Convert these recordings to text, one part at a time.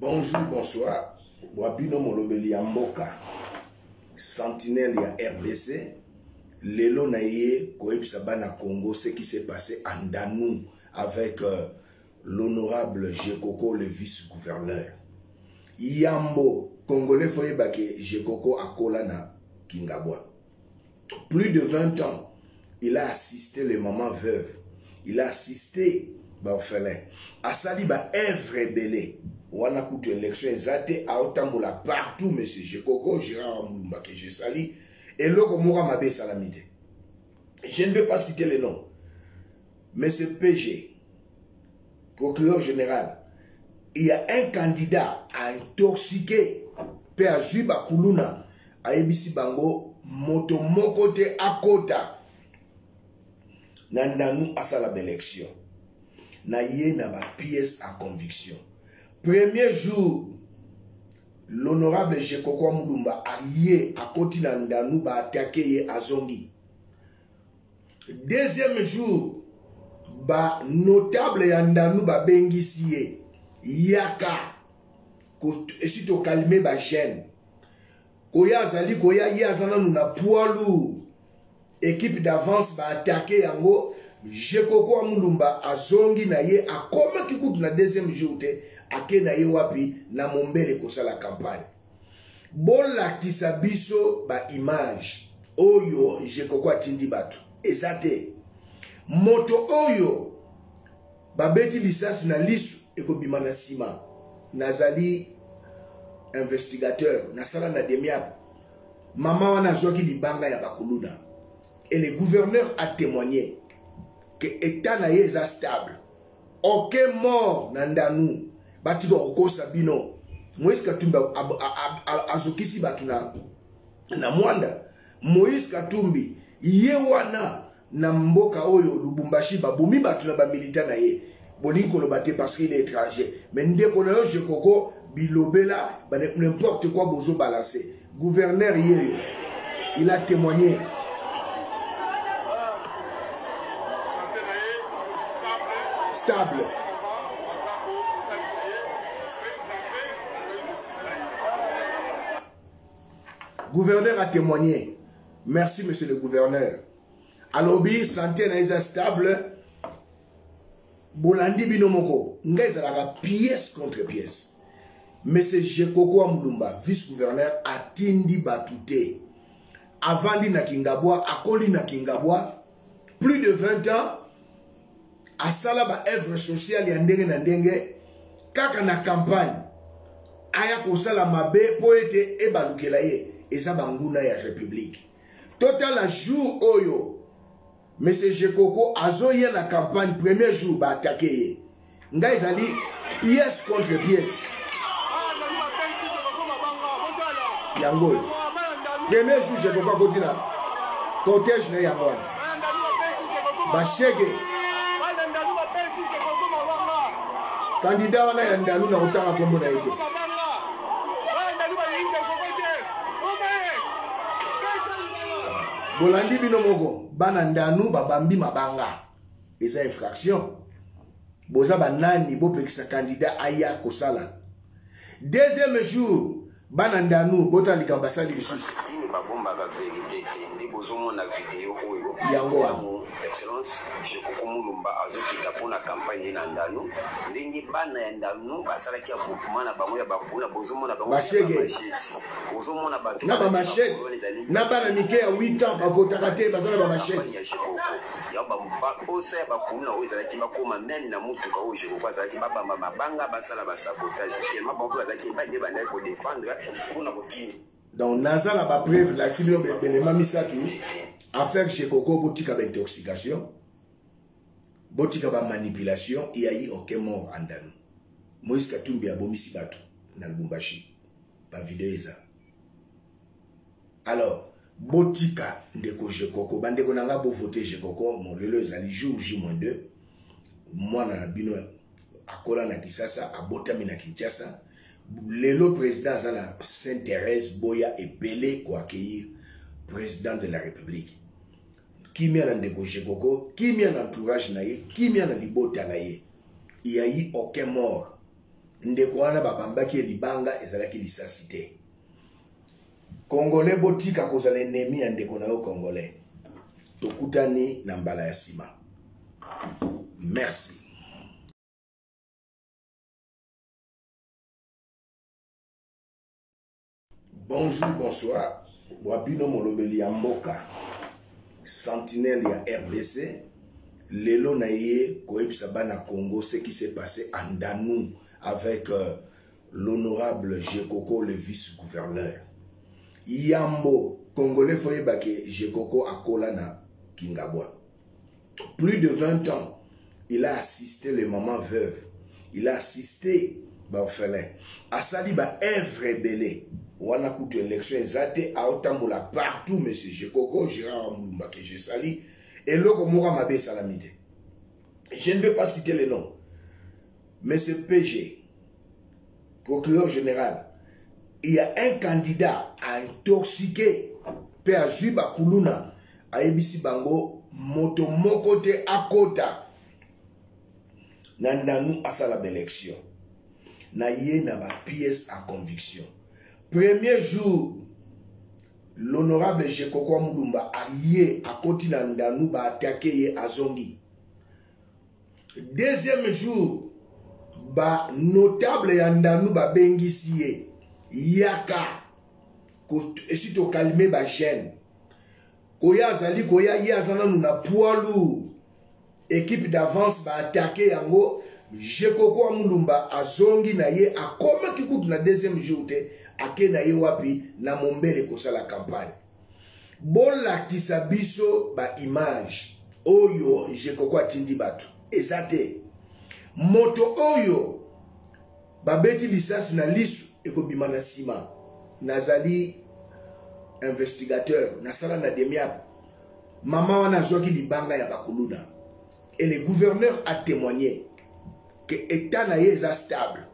Bonjour, bonsoir. Wabino molobeli ya mboka, sentinelle ya RDC, lelo na ye koyebisa bana Congo ce qui s'est passé à Ndanou avec euh, l'honorable Jekoko, le vice-gouverneur. Yambo, Congolais foyeba ke Jekoko akola na Kingabwa. plus de 20 ans il a assisté les mamans veuves il a assisté baorphelin asali baœuvre ebele wana kutu élection eza te aotambola partout monsieur jekoko gérard mulumba ke je sali eloko moko mabe esalami te je ne vais pas citer le nom Mais ce PG, procureur général, il y a un candidat à intoxiquer mpe azwi bakuluna ayebisi bango moto moko te akota na ndanu asala baélection na ye na bapièce à conviction premier jour l'honorable jekokwa mulumba aye akoti na ndanu baatake ye azongi deuxième jour banotable ya ndanu babengisi ye yaka esi tokalme bagene koya azali koya ye aza nanu na poids lourd ekipe d'avance baatake yango jekoko amulumba azongi na ye akomaki kutu na deuxième jour te ake na ye wapi na mombele kosala campagne bolakisa biso ba image oyo jekoko atindi bato eza te moto oyo babeti lisasi na lisu ekobima na nsima nazali investigateur nasala na demiable mama wana azwaki libanga ya bakuluna et le gouverneur a témoigné ke etat na ye eza stable ok mort na ndanu batika kokosa bino moïse katumbi azokisi bato na, na mwanda moïse katumbi ye wana na mboka oyo lubumbashi babomi bato na bamilita na ye bolingi koloba te parce qu'il est étranger mais ndeko na yo jekoko bilobela n'importe quoi bozo balancer Gouverneur hier il a témoigné table. Gouverneur a témoigné. Merci, monsieur le gouverneur. À l'obéir, santé est stable. bolandi bino moko ngai ezalaka pièce contre pièce monsieur jekoko wa mulumba vice gouverneur atindi bato te avandi na kingabwa akoli na kingabwa plus de 20 ans asala baœuvre sociale ya ndenge na ndenge kaka na campagne aya kosala mabe mpo ete ebalukela ye eza banguna ya république totala jour oyo Monsieur Jekoko azoya na campagne premier jour ba attaquer ye. Ngai ezali pièce contre pièce. Yango oyo. Premier jour Jekoko akoti na cortège na yango wana. Bashege. Candidat wana ya Ndalu na kotanga kombo na ye te. bolandi bino moko bana ndanu babambi mabanga eza infraction boza banani bopekisa candidat aya kosala deuxième jour bana ndanu botala likambo basali lisusu tini babombaka verité te nde bozomona video oyo yango wana excellence jekoko mulumba azokita mpo na campagne ye na ndanu ndenge bana ya ndanu basalaki ya groupement na bango ya bakuna bozomona bango basege na bamachete na bana mike ya 8 ans bavotaka te baza na bamachete baosa ya bakuluna oyo ezalaki bakoma meme na motuka oyo jehovah azalaki babamba mabanga basala basabotage tellement bango bazalaki epai nde bandaki kodefendre mpona kokimi donc naza na bapreuve lakisi bino belema misato affaire chez koko botika baintoxication botika bamanipulation eyai oke mort andanu moïse katumbi abomisi bato na lubumbashi ba video eza alors botika ndeko jekoko bandeko na ngai bovote jekoko molelo ezali jour j 2 mwana na bino akola na kisasa abotami na kinshasa lelo président aza na saint thérèse boya ebele koaccueillir président de la république kimia na ndeko jekoko kimia na entourage na ye kimia na libota na ye il y a eu aucun mort ndeko wana babambaki ye libanga ezalaki lisasi te congolais botika kozala enemi ya ndeko na yo congolais tokutani na mbala ya nsima merci Bonjour, bonsoir. Wabino molobeli ya mboka, sentinelle ya RDC, lelo na ye koyebisa bana Congo ce qui s'est passé à Ndanou avec euh, l'honorable Jekoko, le vice-gouverneur. Yambo, Congolais foyeba ke Jekoko akola na Kingabwa. plus de 20 ans il a assisté les mamans veuves il a assisté baorphelin asali baœuvre ebele wana kutu élection eza te aotambola partout monsieur jekoko gérard mulumba ke je sali eloko moko mabe esalami te je ne vais pas citer le nom Mais ce PG, procureur général, il y a un candidat à intoxiquer mpe azwi bakuluna ayebisi bango moto moko te akota na ndanu asala baélection na ye na bapièce à conviction premier jour l'honorable jekokwa mulumba aye akoti na ndanu baatake ye azongi deuxième jour ba notable ya ndanu babengisi ye yaka esi tokalme bagene koya azali koya ye aza nanu na poids lourd ekipe d'avance baatake yango jekoko amulumba azongi na ye akomaki kutu na deuxième jour te ake na ye wapi na mombele kosala campagne bolakisa biso ba image oyo jekoko atindi bato eza te moto oyo babeti lisasi na lisu ekobima na nsima nazali investigateur nasala na demiable mama wana azwaki libanga ya bakuluna et le gouverneur a témoigné ke etat na ye eza stable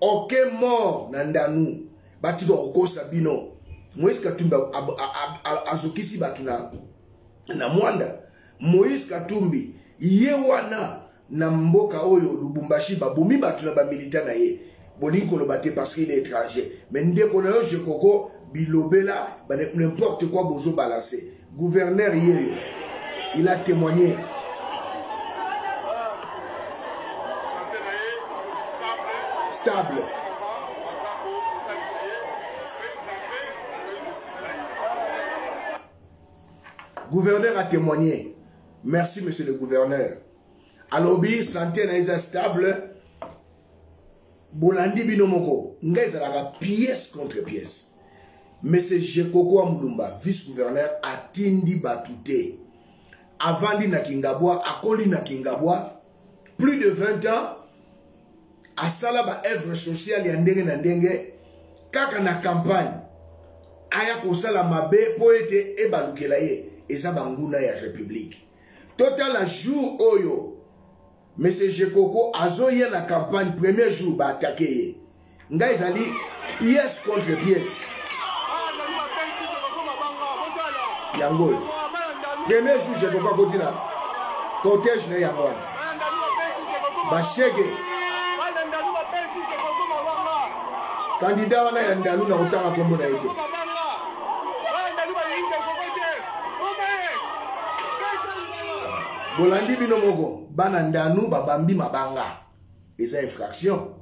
ok mort na ndanu batika kokosa bino moïse katumbi azokisi bato na, na mwanda moïse katumbi ye wana na mboka oyo lubumbashi babomi bato na bamilita na ye bolingi koloba te parce qu'il est étranger mais ndeko na yo jekoko bilobela n'importe quoi bozo balancer Gouverneur yeyo il a témoigné stable gouverneur a témoigné merci monsieur le gouverneur alobi santé na eza stable bolandi bino moko ngai ezalaka pièce contre pièce monsieur jekoko wa mulumba vice gouverneur atindi bato te avandi na kingabwa akoli na kingabwa plus de 20 ans asala baœuvre sociale ya ndenge na ndenge kaka na campagne aya kosala mabe mpo ete ebalukela ye eza banguna ya république totala jour oyo Monsieur Jekoko azoya na campagne premier jour ba attaquer ye. Ngai ezali pièce contre pièce. Yango oyo. Premier jour Jekoko akoti na cortège na yango wana. Bashege. Candidat wana ya Ndalu na kotanga kombo na ye te. bolandi bino moko bana ndanu babambi mabanga eza infraction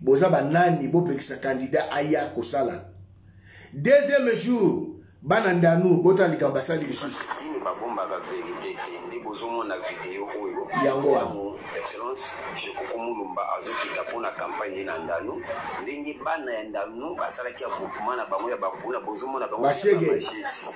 boza banani bopekisa candidat aya kosala deuxième jour bana ndanu botala likambo basali lisusu tini babombaka verité te nde bozomona video oyo yango wana excellence jekoko mulumba azokita mpo na campagne ye na ndanu ndenge bana ya ndanu basalaki ya groupement na bango ya bakuna bozomona bango bashege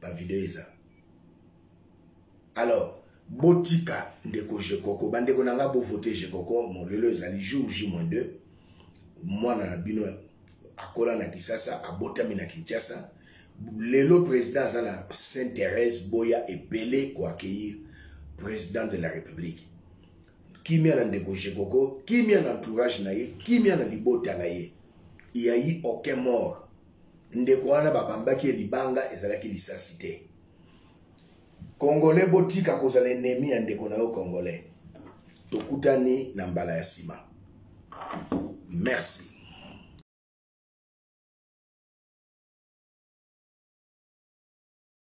ba video eza alors botika ndeko jekoko bandeko na ngai bovote jekoko molelo ezali jour j 2 mwana na bino akola na kisasa abotami na kinshasa lelo président aza na saint thérèse boya ebele koaccueillir président de la république kimia na ndeko jekoko kimia na entourage na ye kimia na libota na ye il y a eu aucun mort ndeko wana babambaki ye libanga ezalaki lisasi te congolais botika kozala enemi ya ndeko na yo congolais tokutani na mbala ya nsima merci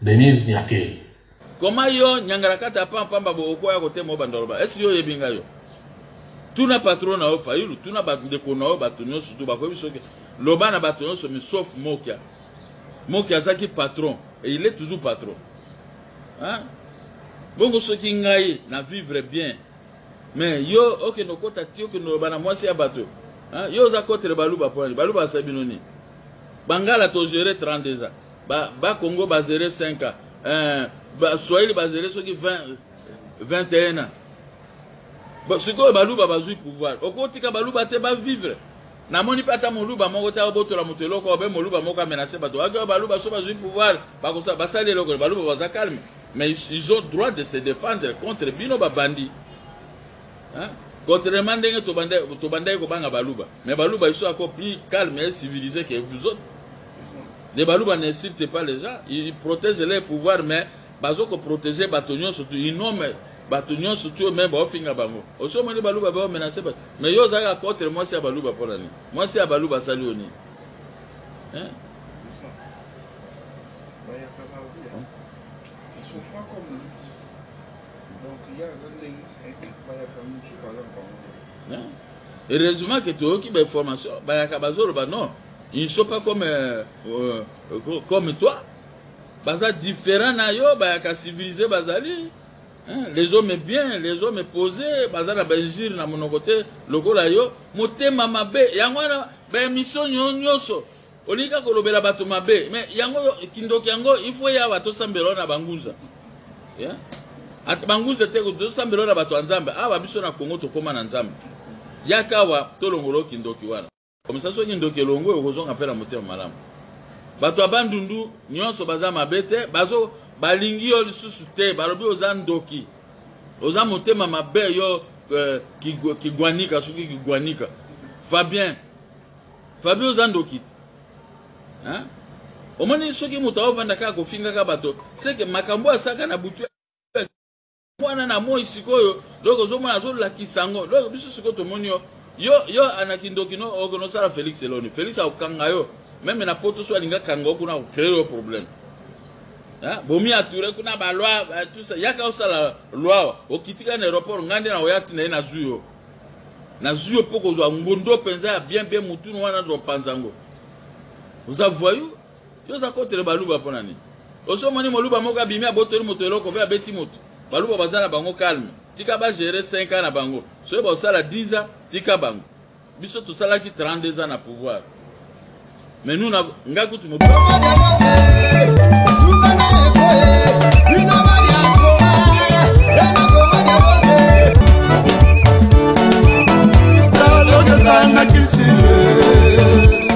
Denise Nyakei. Comment yo nyangalakata pa pamba bo okoya kote mo bandoloba. Est-ce yo yebi nga yo? Tuna patron na yo Fayulu, tuna ba ndeko na yo bato nyonso tu bakoyebi soki loba na bato nyonso mais sauf Mokia. Mokia azaki patron et il est toujours patron. Hein? Bongo soki ngai na vivre bien mais yo okende okota ti okende oloba na mwasi ya bato yo oza kotere baluba mpo nani baluba basali bino nini bangala togere 32 ans Ba, ba Congo ba zere 5 ans. Euh, ba Swahili ba zere soki 20 21 ans. Ba sikoyo baluba bazui pouvoir. Okotika baluba te ba vivre. namoni mpe ata moluba moko te abotola moto eloko obe moluba moko amenase bato ake baluba so bazwi pouvoir basali eloko baluba baza calme mais ils ont droit de se défendre contre bino babandi contrairement ndenge tobandaki kobanga baluba mais baluba iso ako plus calme et civilisé que vous autres Les Baluba n'insultent pas les gens, ils protègent leur pouvoir, mais bazo ko protéger bato nyonso tu, ils nomment bato nyonso tu, mais bao finga bango. Oso moni Baluba bao menacer bato, mais yo ozalaka contre mwasi ya Baluba mpo na nini? Mwasi ya Baluba asali yo nini? Hein? Hein? Heureusement que toyoki ba information bayaka bazoloba non ils sont pas comme euh, euh, euh comme toi baza différent na yo bayaka civilisé bazali hein? les hommes bien les hommes posés baza na bainjure na monoko te lokola yo motema mabe yango wana baemission nyonso olingi kaka kolobela bato mabe me yango kindoki yango ifo yawa tosambela na bangunza yeah? bangunza te tosambela na bato ya nzambe awa biso na kongo tokóma na nzambe yaka awa tolongolo kindoki wana Komisa soki ndoki elongwe okozonga mpe na motema malamu. Bato ya Bandundu nyonso baza mabe te, bazo balingi yo lisusu te, balobi oza ndoki, oza motema mabe yo euh, kigwanika soki kigwanika Fabien Fabien oza ndoki te hein? omoni soki moto aovanda kaka kofingaka bato seke makambo asaka na butu wana na moi sikoyo donc ozomona azolakisa yango donc biso sikoyo tomoni yo yo yo ana kindoki no okonosala felix eloni felix akokanga yo meme na poto so alinga kanga yo kuna akocree yo problème bomi ature kuna balwa tusa yaka osala lwawa okitika na aéroport ngai nde nakoya ntina ye nazwi yo nazwi yo mpo kozwa ngondo mpenza ya bien bien motunu wana nazo panza yango oza voyou Yo oza kotele baluba mpo na nini? Oso omoni moluba moko abimi abotoli moto eloko mpe abeti moto? Baluba baza na bango calme. Tika ba gérer 5 ans na bango. Soki bakosala 10 ans, tika bango. Biso tosalaki 32 ans na pouvoir. Mais nous, nga kutu mobi. Salonga sana kilsile